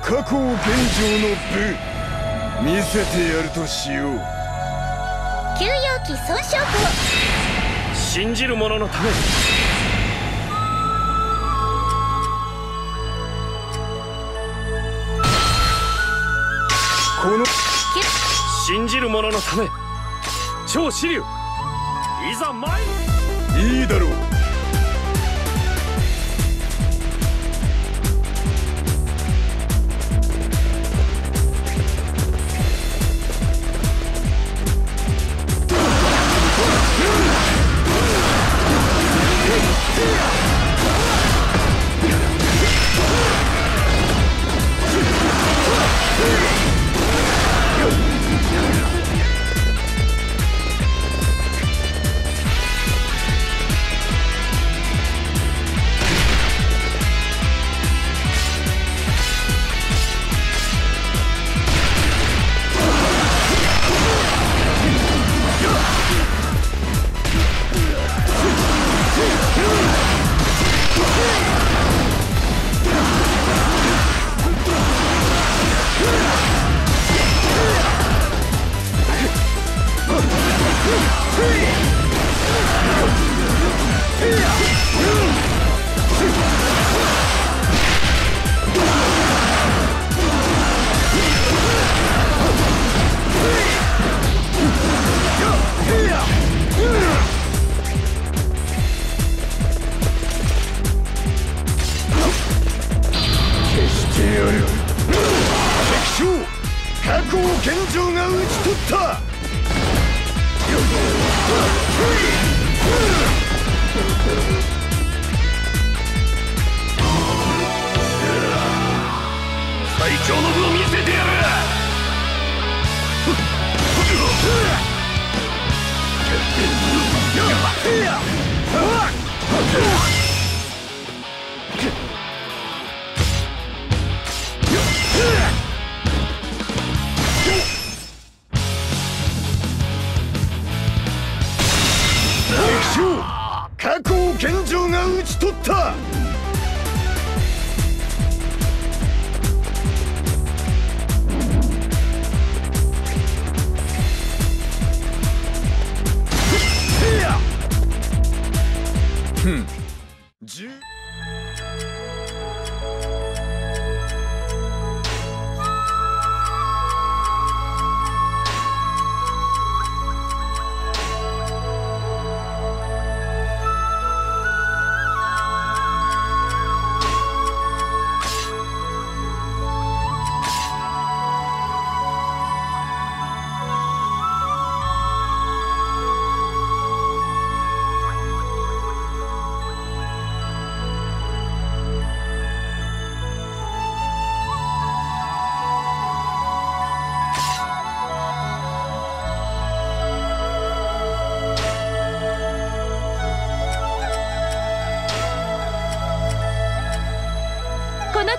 この加工現状の部見せてやるとしよう。休養期損傷庫信じる者のためこの信じる者のため。超支流。いざ参る。いいだろう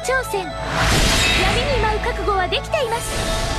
挑戦。闇に舞う覚悟はできています。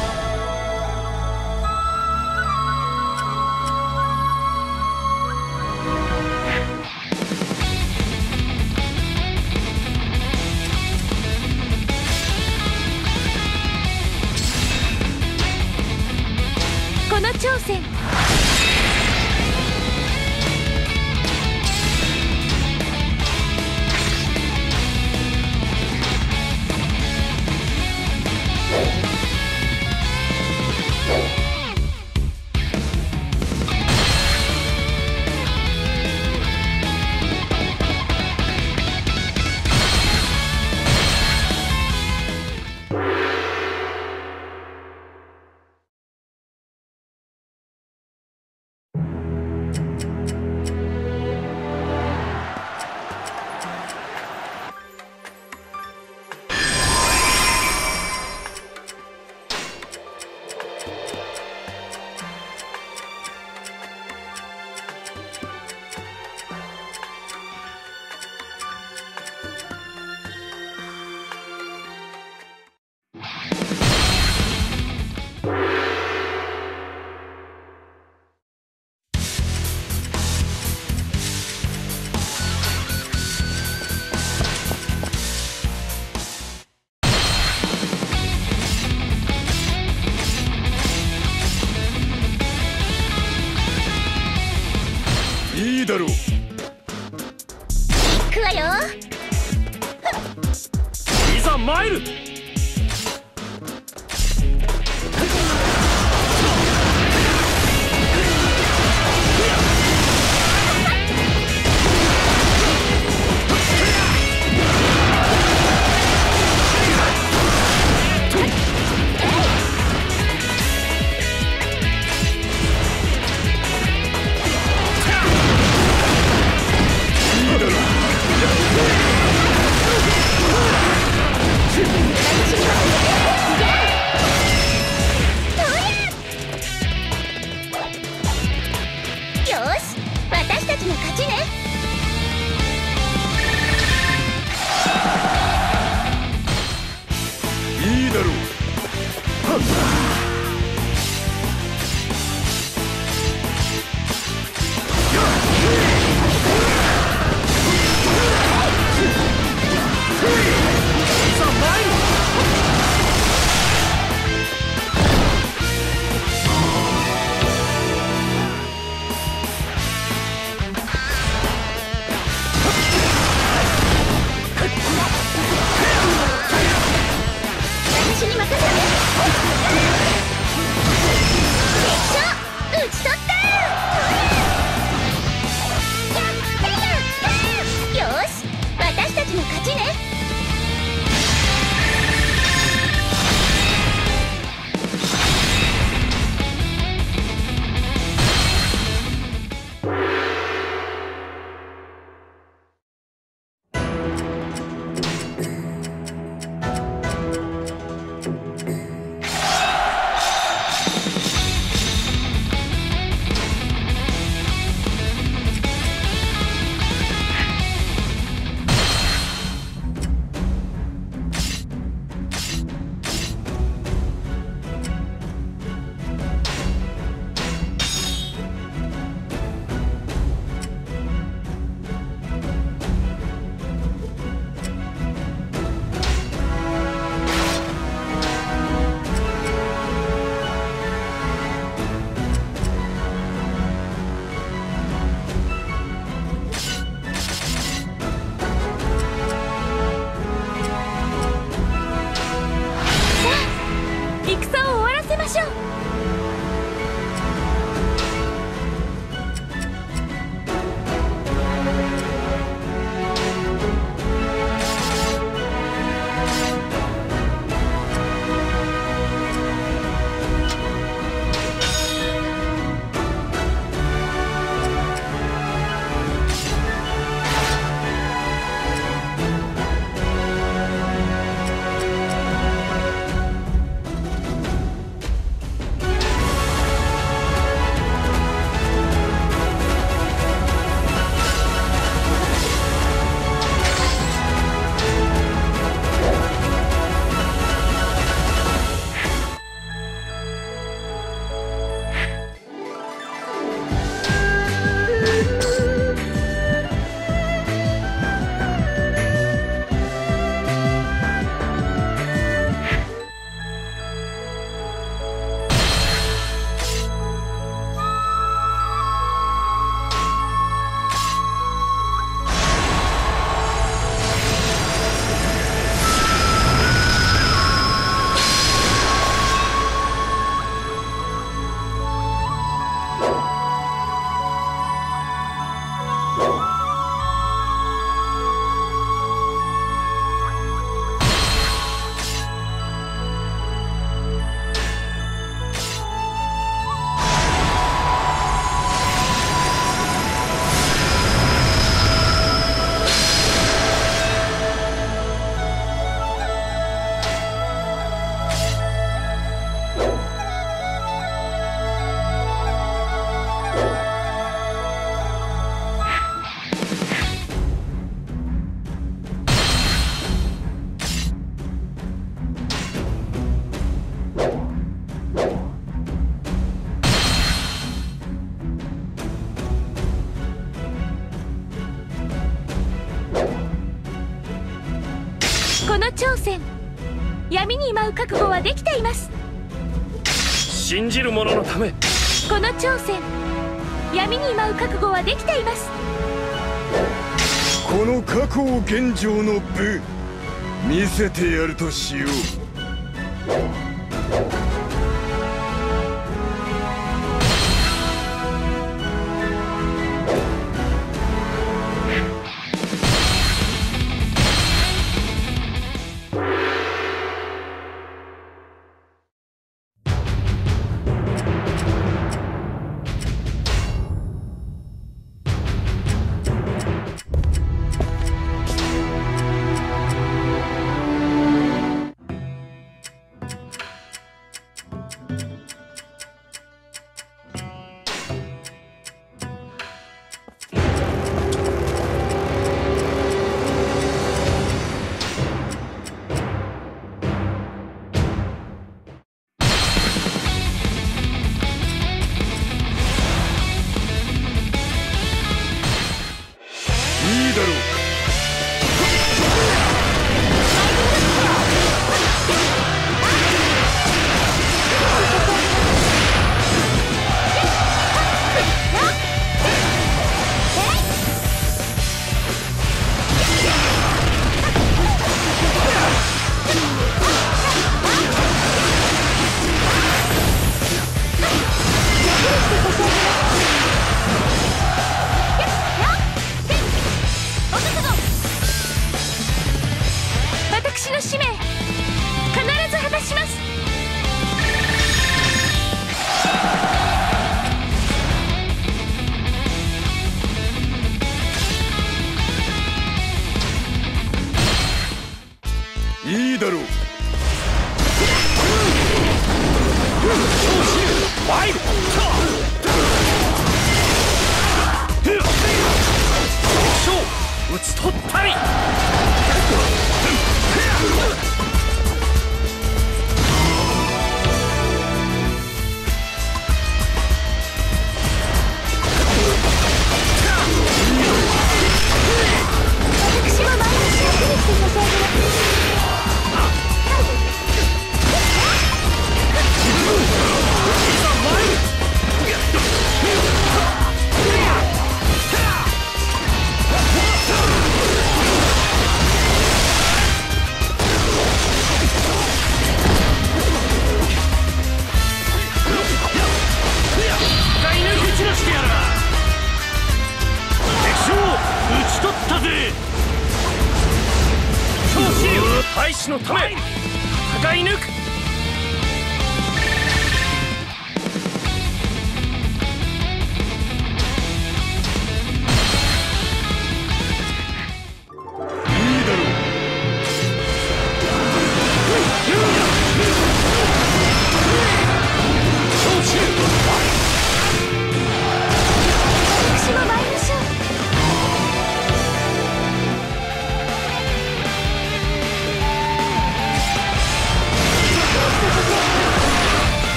だろう。行くわよ。いざ参る。勝ちね。じる者のため。この挑戦闇に舞う覚悟はできています。この過去を現状の部見せてやるとしよう。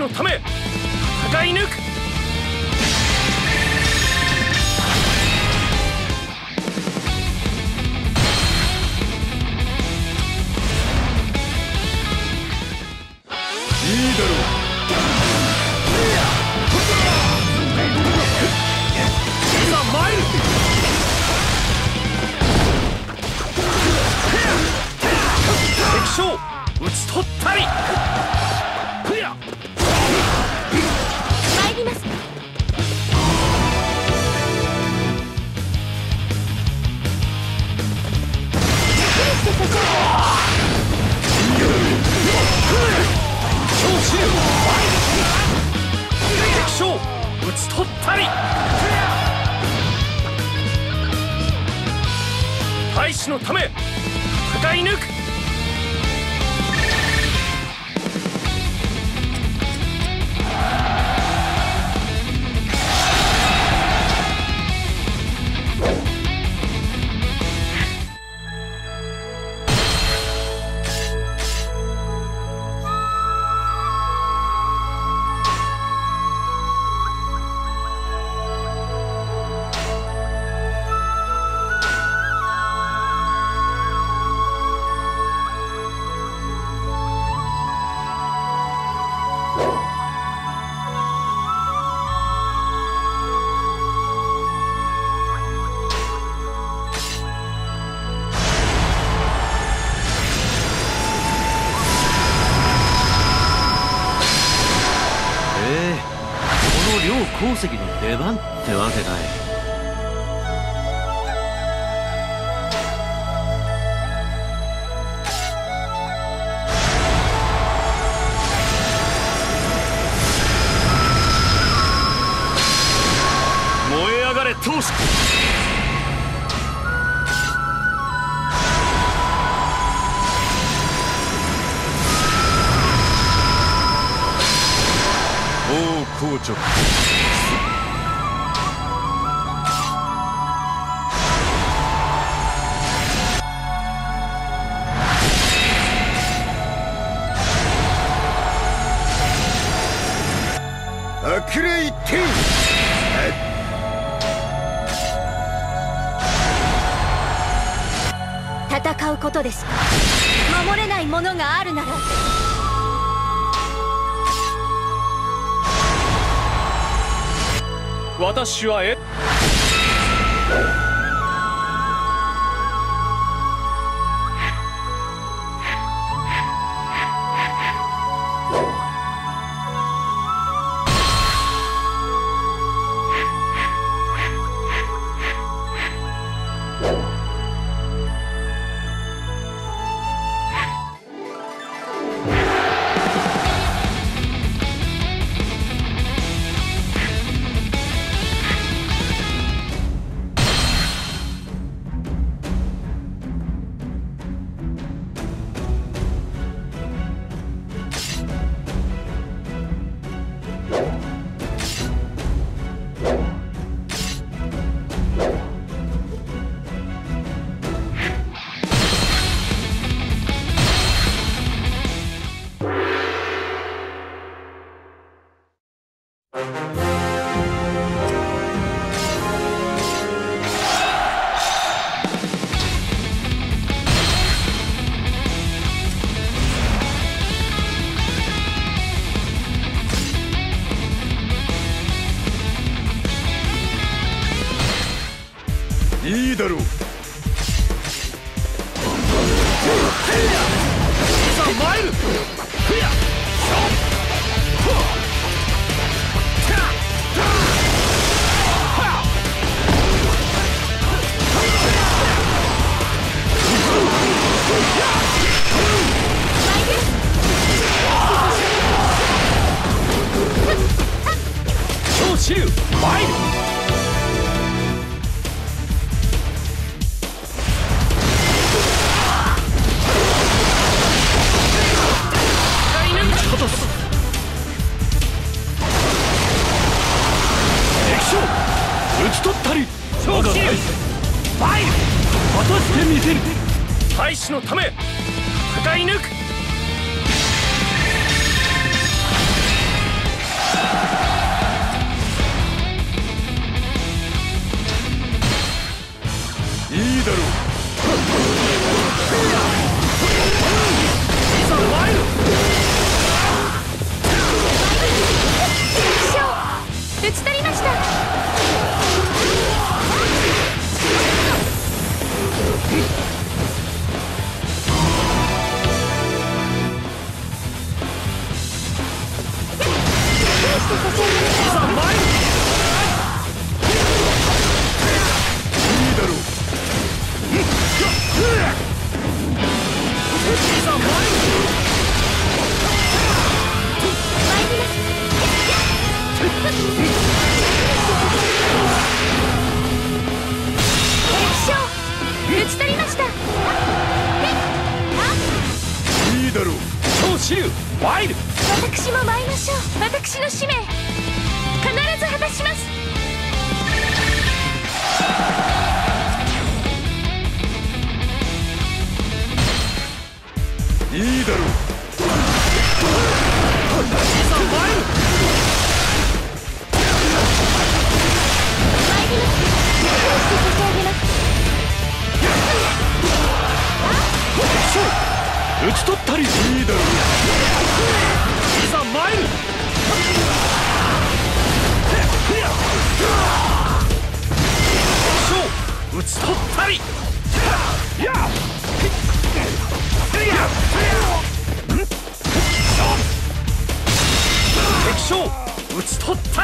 のため戦い抜く。将討ち取ったり大使のため戦い抜く番ってわけかい。王硬直ことです守れないものがあるなら。私はえっ？Wide!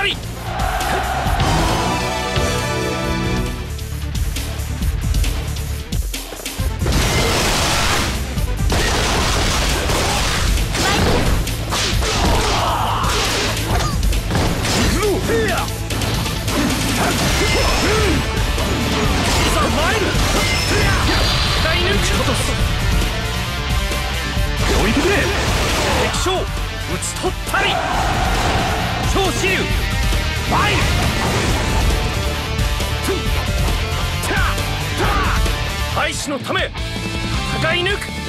なり討ち取ったり。超支流ファイルト廃止のため戦い抜く